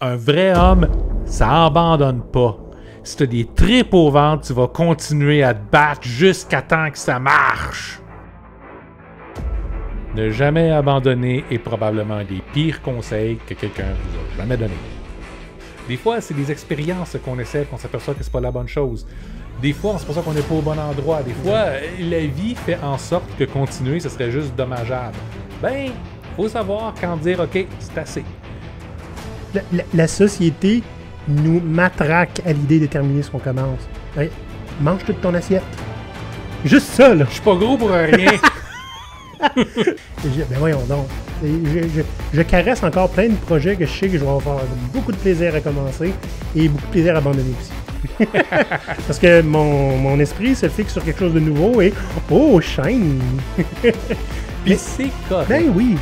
Un vrai homme, ça abandonne pas. Si t'as des tripes au ventre, tu vas continuer à te battre jusqu'à temps que ça marche. Ne jamais abandonner est probablement un des pires conseils que quelqu'un vous a jamais donné. Des fois, c'est des expériences qu'on essaie, qu'on s'aperçoit que c'est pas la bonne chose. Des fois, c'est pour ça qu'on n'est pas au bon endroit. Des fois, la vie fait en sorte que continuer, ce serait juste dommageable. Ben, faut savoir quand dire OK, c'est assez. La, la- la société nous matraque à l'idée de terminer ce qu'on commence. Hey, mange toute ton assiette. Juste ça, là. Je suis pas gros pour rien. Je- ben voyons donc. Je, je- je caresse encore plein de projets que je sais que je vais avoir beaucoup de plaisir à commencer et beaucoup de plaisir à abandonner aussi. Parce que mon, mon esprit se fixe sur quelque chose de nouveau et oh, shine! Puis c'est correct. Ben oui,